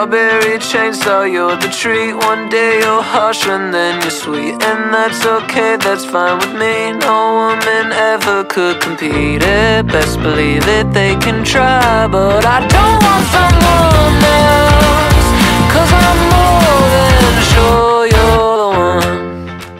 Strawberry chainsaw, you're the treat. One day you're harsh and then you're sweet. And that's okay, that's fine with me. No woman ever could compete it. Best believe it, they can try. But I don't